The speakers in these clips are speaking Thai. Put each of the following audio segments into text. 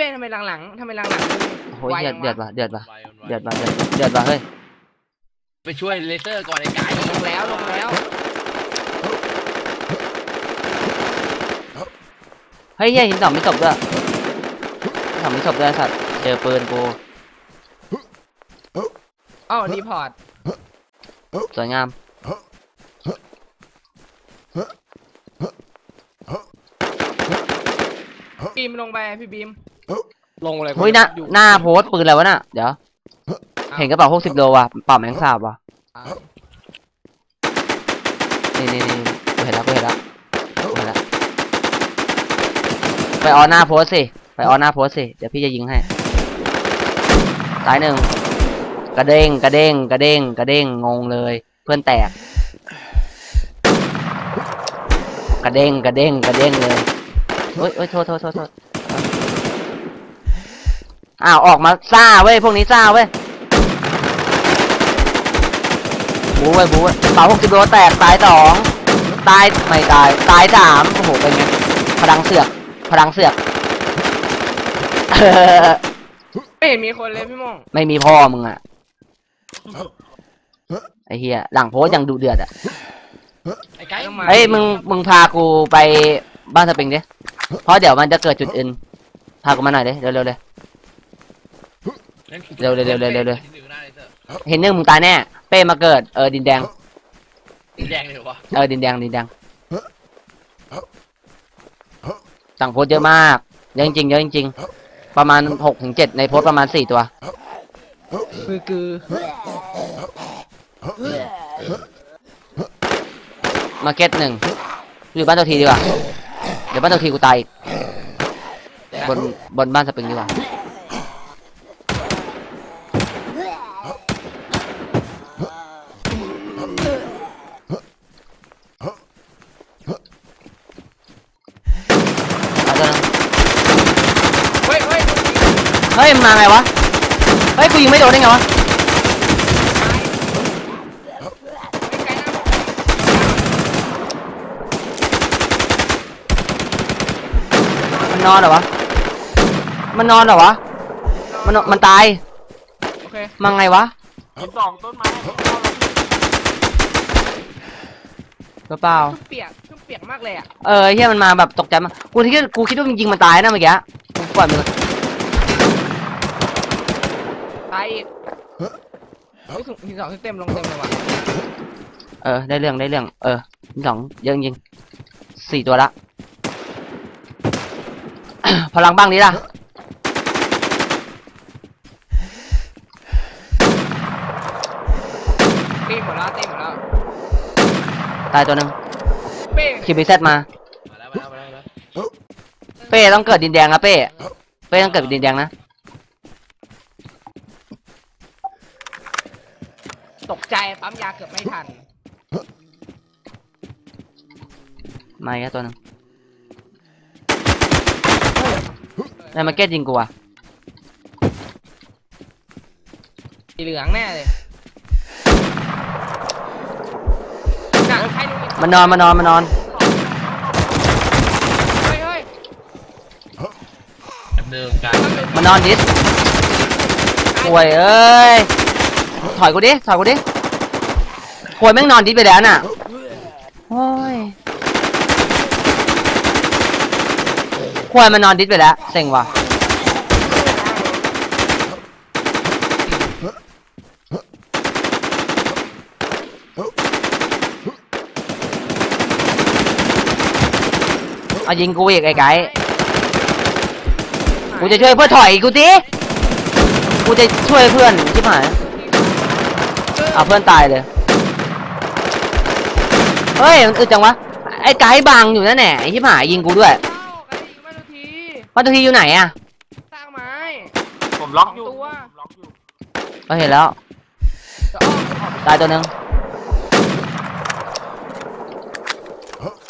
อุ้ยพี่เป้ทำไมหลังๆทำไมหลังๆโอ้ยไวเดือดจังวะเดือดว่ะเดือดว่ะไวมันไวเดือดว่ะเดือดเดือดว่ะเฮ้ยไปช่วยเลเซอร์ก่อนไอ้ไก่ลงแล้วลงแล้วเฮ้ยเฮียหินสองไม่จบด้วยหินสองไม่จบด้วยไอ้สัตว์เจอปืนกูอ้าว report สวยงามบีมลงไปพี่บีม ลงอะไรเฮ้ยหน้าหน้าโพสต์ปืนอะไรวะน่ะ เดี๋ยว เห็นกระเป๋าหกสิบโลว่ะเป่าแมงสาบว่ะอะนี่นี่นี่กูเห็นแล้วกูเห็นแล้วกูเห็นแล้วไปออนหน้าโพสต์สิ ไปออนหน้าโพสต์สิ เดี๋ยวพี่จะยิงให้สายหนึ่งกระเด้งกระเด้งกระเด้งกระเด้งงงเลย เพื่อนแตก กระเด้งกระเด้งกระเด้งเลยเฮ้ยเฮ้ยโทษโทษโทษโทษ อ้าวออกมาซ่าเว้ยพวกนี้ซ่าเว้ยบูเว้ยบูเว้ยเป่าหกสิบโลแตกตายสองตายไม่ตายตายสามโอ้โหเป็นไงพลังเสือกพลังเสือกไม่เห็นมีคนเลยพี่โมงไม่มีพ่อมึงอะไอ้เฮียหลังโพสต์ยังดุเดือดอะไอ้ไก่ต้องมาเฮ้ยมึงมึงพากูไปบ้านสปริงดิเพราะเดี๋ยวมันจะเกิดจุดอื่นพากูมาหน่อยดิเร็วเร็วเลย เร็วเร็วเร็วเร็วเร็วเร็วที่หนึ่งหน้าเลเซอร์เห็นหนึ่งมึงตายแน่ เป้มาเกิด เออดินแดง สีแดงเลยเหรอวะเออดินแดงดินแดงสั่งโพสต์เยอะมากเยอะจริงๆเยอะจริงๆประมาณหกถึงเจ็ดในโพสต์ประมาณสี่ตัว คือคือมาร์เก็ตหนึ่งอยู่บ้านตัวทีดีกว่า เดี๋ยวบ้านตัวทีกูตายอีกบนบนบ้านสปริงดีกว่าเอาตัวนึง เฮ้ยเฮ้ย เฮ้ยมันมาไงวะ เฮ้ ยกูยิงไม่โดนได้ไงวะมันนอนเหรอวะ มันนอนเหรอวะ มันนอนมันตาย โอเคมาไงวะสองต้นไม้หรือเปล่าชุบเปียกชุบเปียกมากเลยอะ เออเฮียมันมาแบบตกใจมากกูคิดกูคิดว่ามันยิงมันตายนะเมื่อกี้กูปล่อยมัน ตายอีกเฮ้ยทีสองเต็มลงเต็มเลยว่ะเออได้เรื่องได้เรื่อง เออสองเยอะจริงสี่ตัวละ พลังบ้างนี้ล่ะตีหมดแล้วตีหมดแล้วตายตัวหนึ่งเป้คิวบีเซตมา มาแล้วมาแล้วมาแล้วมาแล้วเป้ต้องเกิดดินแดงนะเป้เป้ต้องเกิดเป็นดินแดงนะ ตกใจปั๊มยาเกือบไม่ทัน มาอีกแล้วตัวหนึ่งนายมาเก็ตยิงกูอะสีเหลืองแน่เลยหนังใครดูอีกมันนอนมันนอนมันนอน เฮ้ยเฮ้ยดำเนินการมันนอนดิสป่วยเอ้ย ถอยกูดิถอยกูดิป่วยแม่งนอนดิสไปแล้วน่ะโอ้ยควายมันนอนดิสไปแล้วเซ็งว่ะเอายิงกูอีกไอ้ไก่กูจะช่วยเพื่อถอยกูดิกูจะช่วยเพื่อนชิบหาย เอาเพื่อนตายเลย เฮ้ย มันอึดจังวะ ไอ้ไก่บังอยู่นั่นแหละไอ้ชิบหายยิงกูด้วยเอ้าใครยิงมาทุกทีว่าตัวทีอยู่ไหนอะสร้างไม้ผมล็อกอยู่สงตัวผมล็อกอยู่ก็เห็นแล้วจะอ้อมออกตายตัวหนึ่ง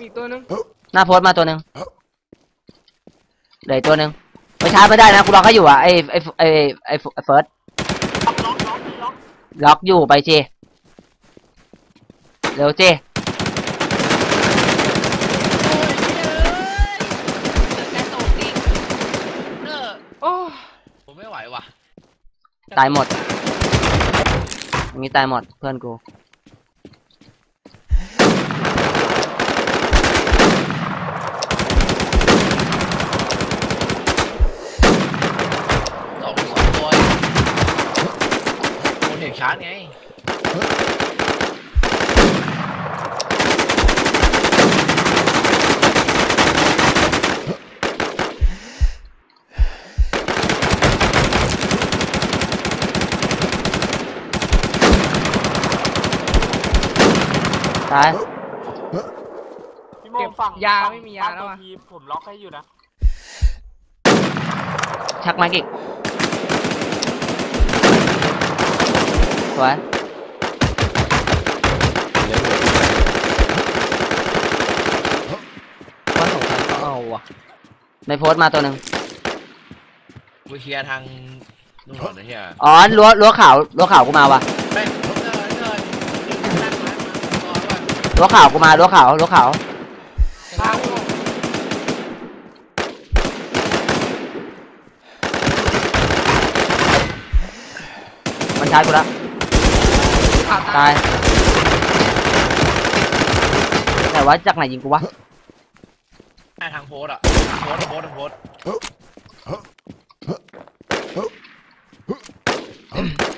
อีกตัวนึงหน้าโพสต์มาตัวหนึ่งเหลืออกตัวหนึ่งไม่ช้าไม่ได้นะกูล็อกให้อยู่อะไอ้ไอ้ไอ้ไอ้ไอ้เฟิร์สล็อกล็อก ล็อกอยู่ไปเจเร็วเจแค่ตกดิเนอโอ้ผมไม่ไหวว่ะ ตายหมดมีตายหมดเพื่อนกู ตายพี่โมงฝั่งยาฝั่งไม่มียาแล้วฝั่อะงทีผมล็อกให้อยู่นะชักไม้กิกสวยว่าสองพันก็เอาว่ะ ในโพสต์มาตัวหนึ่งกูเคลียร์ทางนู่นก่อนนะเฮียอ๋อรั้วรั้วขาวรั้วขาวกูมาว่ะ ไม่เนินเนินนั่งมาก่ อนว่ารั้วขาวกูมารั้วขาวรั้วขาวข้าวพี่โมงมันชาร์จกูแล้วข่าวตายแต่ว่าจากไหนยิงกูวะหน้าทางโพสต์อะโพสต์โพสต์โพสต์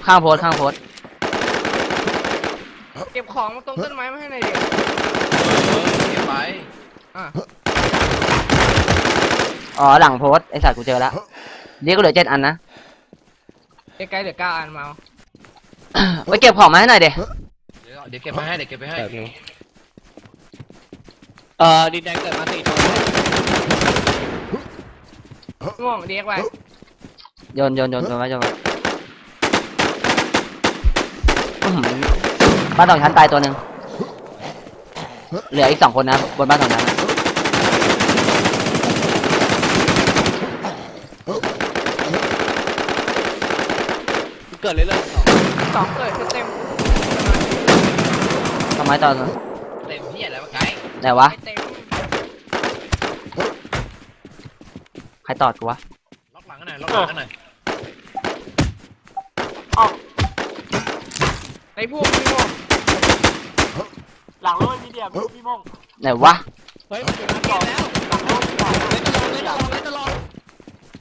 ข้างโพสต์ข้างโพสต์ เก็บของมาตรงต้นไม้มาให้หน่อยดิเออเก็บไว้อ๋อหลังโพสต์ไอสัตว์กูเจอแล้วเรียกกูเหลือเจ็ดอันนะ ใกล้ๆเหลือเก้าอันมาเอาไปเก็บของมาให้หน่อยเดี๋เดี๋ยวเดี๋ยวเก็บไปให้เดี๋ยวเก็บไปให้แบบนึงเอ่อดินแดงเกิดมาสี่ตัวพี่โมงเรียกไว้โยนโยนโยนโยนไว้โยนไว้อื้อหือ บ้านสองชั้นตายตัวหนึ่งเหลืออีกสองคนนะบนบ้านสองชั้นนะเกิดเรื่อยๆสองสองเกิดขึ้นเต็มทำไมตอนเต็มที่อะไรวะไกด์ไหนวะ ไม่เต็มใครตอดกูวะ ล็อกหลังกันหน่อยล็อกหลังกันหน่อยไอ้พวกพี่โมง หลังโลยมีเดียมพี่โมงไหนวะ เฮ้ยมันอยู่หน้าเกมแล้วหลังโลยมีเดียมเล่นตลอดเล่นตลอดเล่นตลอด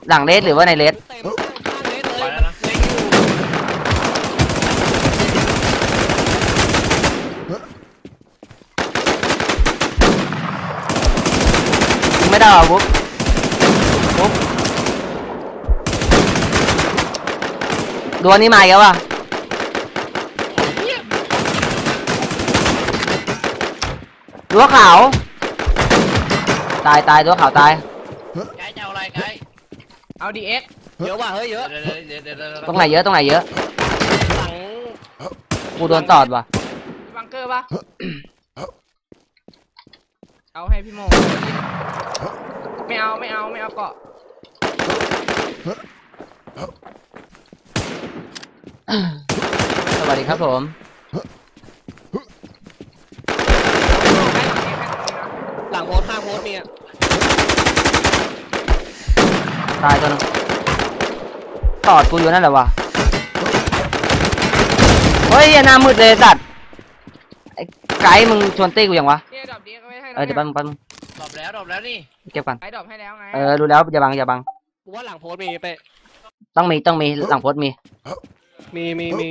หลังเลสหรือว่าในเลสเต็มข้างเลสเลยไปแล้วนะเล็งอยู่ยิงไม่ได้หรอบุ๊บบุ๊บดวนี้มาอีกแล้วว่ะ ดัวขาว ตายตายดัวขาวตาย ไกด์จะเอาอะไรไกด์เอาดีเอ็กเยอะว่ะเฮ้ยเยอะ เดี๋ยวเดี๋ยวเดี๋ยวเดี๋ยวเดี๋ยวตรงไหนเยอะตรงไหนเยอะ หลังกูโดนตอดว่ะมีบังเกอร์ปะเอาให้พี่โมงไม่เอาไม่เอาไม่เอาเกาะสวัสดีครับผม ให้หลังนี้ให้หลังนี้นะ หลังโพสต์ข้างโพสต์มีอะ ตายตัวนึงตอดกูอยู่นั่นแหละวะเฮ้ยอย่าหน้ามืดเลยสัตว์ไอ้ไกด์มึงชวนตี้กูยังวะเนี่ยดรอปดีก็ไม่ให้เออเดี๋ยวแป๊บนึงแป๊บนึงดรอปแล้วดรอปแล้วนี่เก็บก่อนไปดรอปให้แล้วไงเออรู้แล้วอย่าบังอย่าบังกูว่าหลังโพสต์มีเป๊ะต้องมีต้องมีหลังโพสต์มีมีมีมี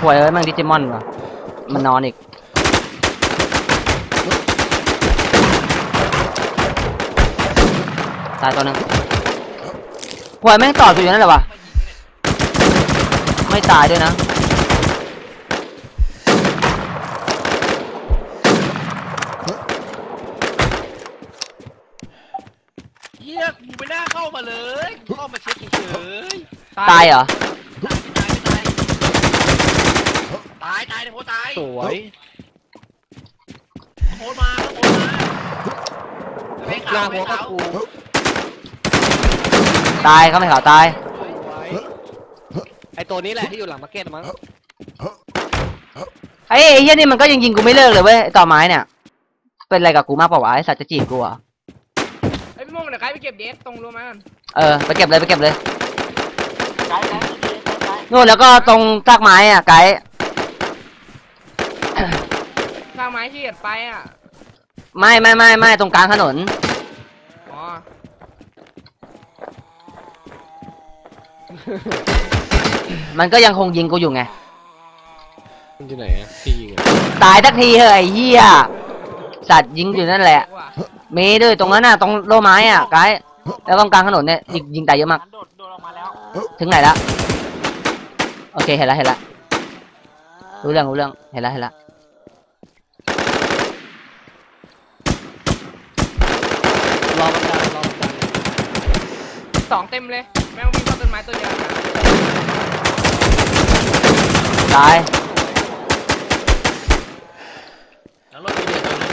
หวยเอ้ยแมันดิจิมอนวะมันนอนอีก ตายตัวหนึงหวยแม่งตอดกูอยู่นั่นแหละวะไม่ตายด้วยนะเฮียกูไม่น่าเข้ามาเลยกูเข้ามาเช็คเฉยตายเหรอๆตายไม่ตายไม่ตายตายตายในโพสต์ตายสวยโพสต์มาโพสต์มาไม่หขาน้าวโพไม่สต์ก็ขาวกู ตายเขาไม่ขาวตายสวยไอตัวนี้แหละที่อยู่หลังมาร์เก็ตมั้งไอ้ไอ้เหี้ยนี่มันก็ยังยิงกูไม่เลิกเลยเว้ยไอ้ต่อไม้เนี่ย เป็นอะไรกับกูมากเปล่าวะไอ้สัตว์จะจีบกูเหรอะไอ้ยพี่โมงเดี๋ยวใครไปเก็บเดสตรงรู้ไหมมันเเออไปเก็บเลยไปเก็บเลยไกด์ไกด์พี่เดียไกด์ไกด์นู่นแล้วก็ตรงซากไม้อะไกด์สร้างไม้ที่เกียดไปอะ ไม่ไม่ไม่ไม่ตรงกลางถนน อ๋อ มันก็ยังคงยิงกูอยู่ไง มันอยู่ไหนอะที่ยิงอะตายสักทีเฮ้ยไอ้เหี้ยสัตว์ยิงอยู่นั่นแหละว่ะมีด้วยตรงนั้นน่ะตรงโลไม้อะไกด์แล้วตรงกลางถนนเนี่ยยิงยิงตายเยอะมาก โดดโดดออกมาแล้วถึงไหนละโอเคเห็นละเห็นละรู้เรื่องรู้เรื่องเห็นละเห็นละรอมันดันรอมันดันสองเต็มเลย นไม้ตัวเดียวกันตายหลังรถมีเดียตัวหนึง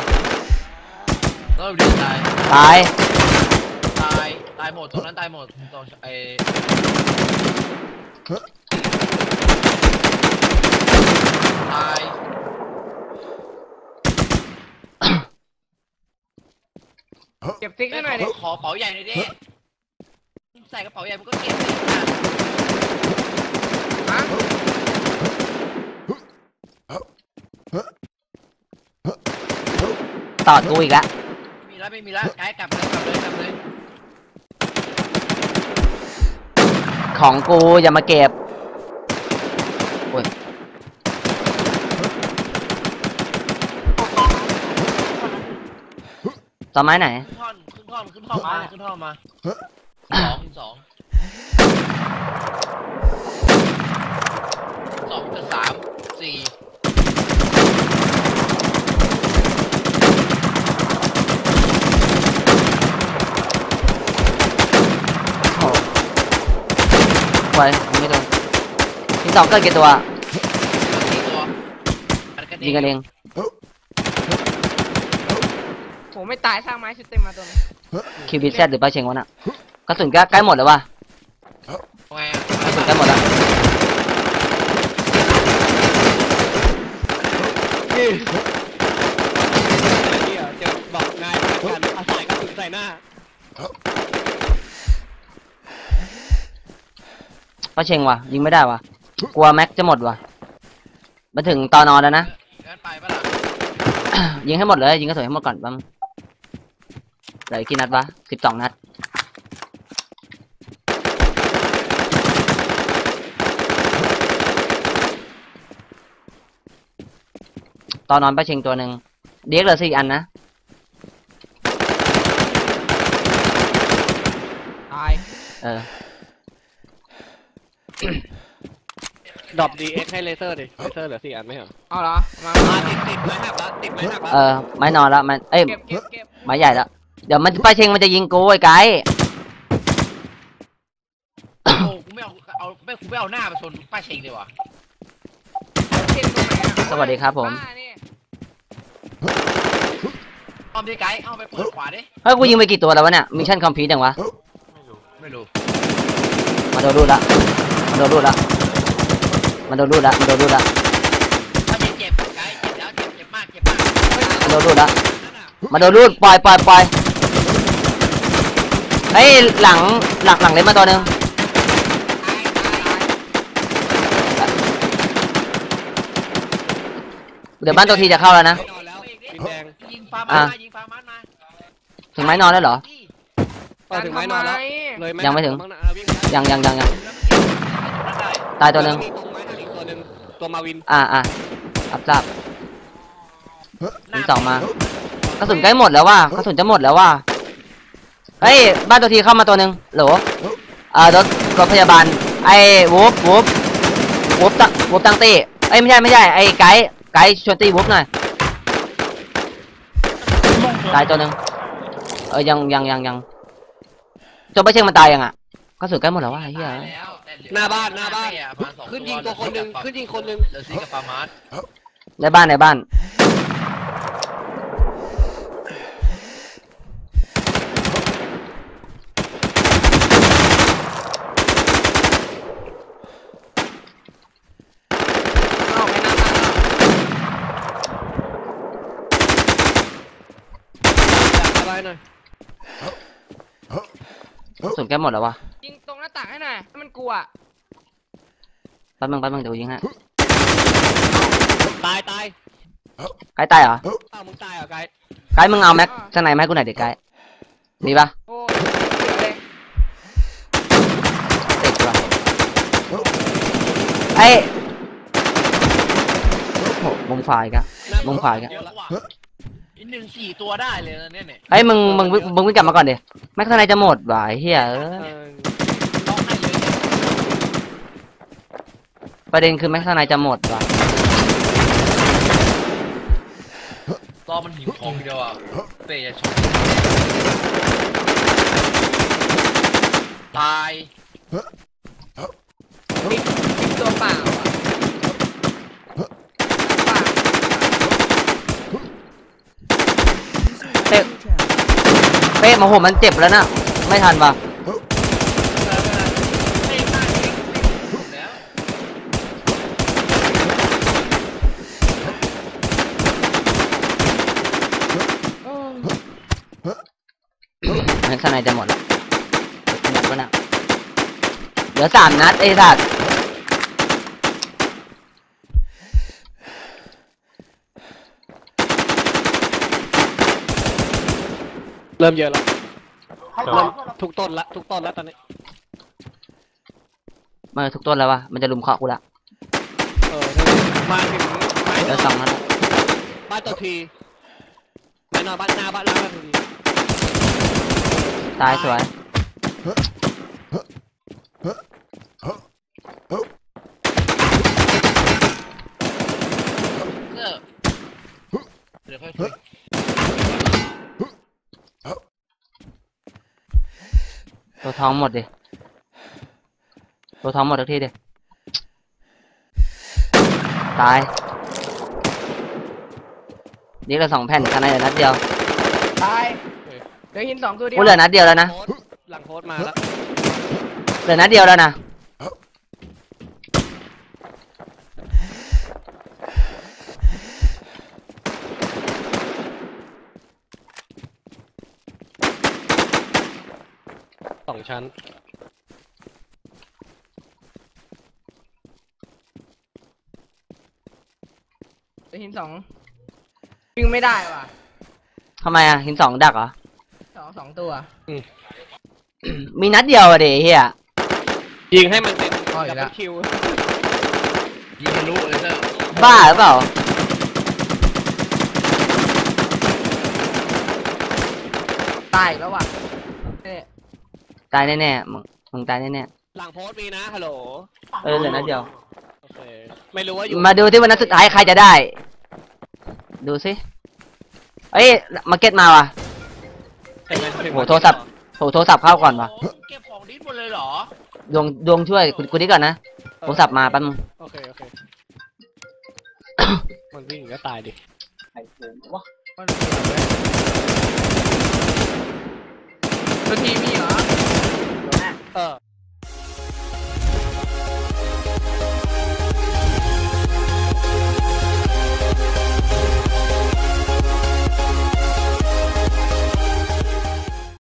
รถมีเดียตาย ตายตาย ตายหมดตรงนั้นตายหมดตรงไอ้ตาย เก็บติ๊กให้หน่อยดิขอเป๋าใหญ่หน่อยดิใส่กระเป๋าใหญ่มันก็เก็บสิฮะตอดกูอีกละไม่มีแล้วไม่มีแล้วไกด์กลับเลยกลับเลยกลับเลยของกูอย่ามาเก็บโอ้ยต่อไม้ไหน ขึ้นท่อนขึ้นท่อนขึ้นท่อนมาขึ้นท่อนมา สองสองสองกับสามสี่โอ้ไว้ยิงไม่โดนที่สองเกิดกี่ตัวสี่ตัวอันยิงกันเองโหไม่ตายสร้างไม้ชุดเต็มมาตัวนึงคิวบิแซดหรือปลาเชงวะน่ะ กระสุนก็ใกล้หมดแล้ววะไงกระสุนใกล้หมดแล้วนี่เหี้ยเจอบอกนายพนักานเอาใส่กระสุนใส่หน้าปลาเชงวะยิงไม่ได้วะกลัวแม็กจะหมดวะมาถึงตอนนอนแล้วนะ งั้นไปปะล่ะยิงให้หมดเลยยิงกระสุนให้หมดก่อนบ้างเหลือกี่นัดวะสิบสองนัด ตอนนอนป้าเชงตัวหนึ่งเด็กเหลือสี่อันนะ ตายเออ ดรอปดีเอ็กให้เลเซอร์ดิ เลเซอร์เหลือสี่อันไม่เหรอเอาเหรอมาอ่ามาติดติดไม้หักแล้วติดไม้หักแล้วเออ ไม้นอนแล้วมันเอ้ย เก็บเก็บเก็บไม้ใหญ่แล้ว เดี๋ยวมันป้าเชงมันจะยิงกูไอ้ไก่โอ้กูไม่เอาเอาไม่กูไม่เอาหน้าไปชนป้าเชงเลยวะเก็บตรงไหนอะสวัสดีครับผม บ้านี่ อ้อมดิไกด์เอาไปเปิดขวาดิ เฮ้ยกูยิงไปกี่ตัวแล้ววะเนี่ย mission complete ยังวะไม่รู้มาโดนรูดละมาโดนรูดละมาโดนรูดละมาโดนรูดละถ้าเจ็บเจ็บไกด์เจ็บแล้วเจ็บเจ็บมากเจ็บมากมาโดนรูดละมาโดนรูดปล่อยปล่อยปล่อยเฮ้ยหลังหลังหลังเล่นมาตัวหนึ่งตายตายเดี๋ยวบ้านตัวทีจะเข้าแล้วนะ ฟ้าอะมายิงฟ้ามันมาถึงไม้นอนแล้วเหรอนี่เออถึงไม้นอนแล้วทำไมเลยไม้ยังไม่ถึงหักแล้วบ้านะวิ่งไปยังยังยังยังแล้วมันเก็บตรงนั้นได้ตายตัวหนึ่งมีตรงไม้หักอีกตัวหนึ่งตัวมาวิน อ่าอ่ารับทราบหน้ามีสองมากระสุนใกล้หมดแล้วว่ะกระสุนจะหมดแล้วว่ะเฮ้ยบ้านตัวทีเข้ามาตัวหนึ่งโหลอ่ารถรถพยาบาลไอ้วูฟวูฟวูฟตังวูฟตังตี้เอ้ยไม่ใช่ไม่ใช่ไอ้ไกด์ไกด์ชวนตีวูฟหน่อย ตายตัวหนึ่งเออยังยังยังยังจบไปเชิงมันตายยังอะกระสุนใกล้หมดแล้วว่ะไอ้เหี้ยตายแล้วแต่เหลือหน้าบ้านหน้าบ้านเยประมาณสองขึ้นยิงตัวคนหนึ่งขึ้นยิงคนหนึ่งเหลือซีกับปามาร์ทในบ้านในบ้าน เอาไม่น่าตายหรอก อะไรห น่อยกระสุนใกล้หมดแล้ววะยิงตรงหน้าต่างให้หน่อยให้มันกลัวแป๊บนึงแป๊บนึงเดี๋ยวกูยิงฮะตายตายไกด์ตายเหรออ้าวมึงตายเหรอไกด์ไกด์มึงเอาแม็กข้างในมาให้กูหน่อยเด็กไกด์มีปะโอ้ยเหลือเลยติดปะไอ้โหมุมขวาอีกอะมุมขวาอีกอะเยอะว่ะ อีกหนึ่งสี่ตัวได้เลยนะเนี่ยเนี่ยไอ้ยมึงมึงมึงมึงวิ่งกลับมาก่อนดิแม็กข้างในจะหมดว่ะไอ้เฮียเอ้ยเออต้องให้เลยเนี่ยประเด็นคือแม็กข้างในจะหมดว่ะรอมันหิวของเดียวอะเตะจะชนตาย มีมีตัวเปล่าอะเปล่า เป๊ะเป๊ะมาโหมันเจ็บแล้วนะไม่ทันว่ะข้างในจะหมดแล้วหมดแล้วนะเหลือสามนัดไอ้สัตว์ เริ่มเยอะแล้วให้เริ่ต่อมทุกต้นละทุกต้นละตอนนี้มาทุกต้นแล้ววะมันจะลุมเคาะกูละเออมาถึงไม้เหลือสองนัดแล้วบ้านตัวทีแน่นอนบ้านหน้าบ้านล่างบ้านตัวทีตายสวย เออเดี๋ยวค่อยคุย ตัวท้องหมดดิตัวท้องหมดทุกที่ดิตาย นี่เราสองแผ่นข้างในเหลือนัดเดียวตายเหลือหินสองตัวเดียวกูเหลือนัดเดียวแล้วนะ โพสต์หลังโพสต์มาแล้ว เหลือนัดเดียวแล้วนะ ชั้นเหลือหินสองวิ่งไม่ได้ว่ะทำไมอะหินสองดักเหรอ สองสองตัว มีนัดเดียวอะเดเฮียยิงให้มันเป็นอ๋ออีดักบแล้วเบิลคิวยิงทะลุเลยเตอร์บ้าหรือเปล่า ตายอีกแล้วว่ะเนี่ย ตายแน่ๆมึงมึงตายแน่หลังโพสต์มีนะฮัลโหลๆเออเหลือนัดเดียว โอเคไม่รู้ว่าอยู่มาดูที่วันนัดสุดท้ายใครจะได้ ดูสิเอ้ยมาเก็ตมาว่ะใช่ไหมถึงโหโทรศัพท์โทรโทรศัพท์เข้าก่อนว่ะโเก็บของดิ้นหมดเลยเหรอดวงดวงช่วยกูกูนี่ก่อนนะโทรศัพท์มาแป๊บนึงโอเคโอเค มันวิ่งก็ตายดิมันมีเหรอเว้ยตัวทีมีเหรอ เออ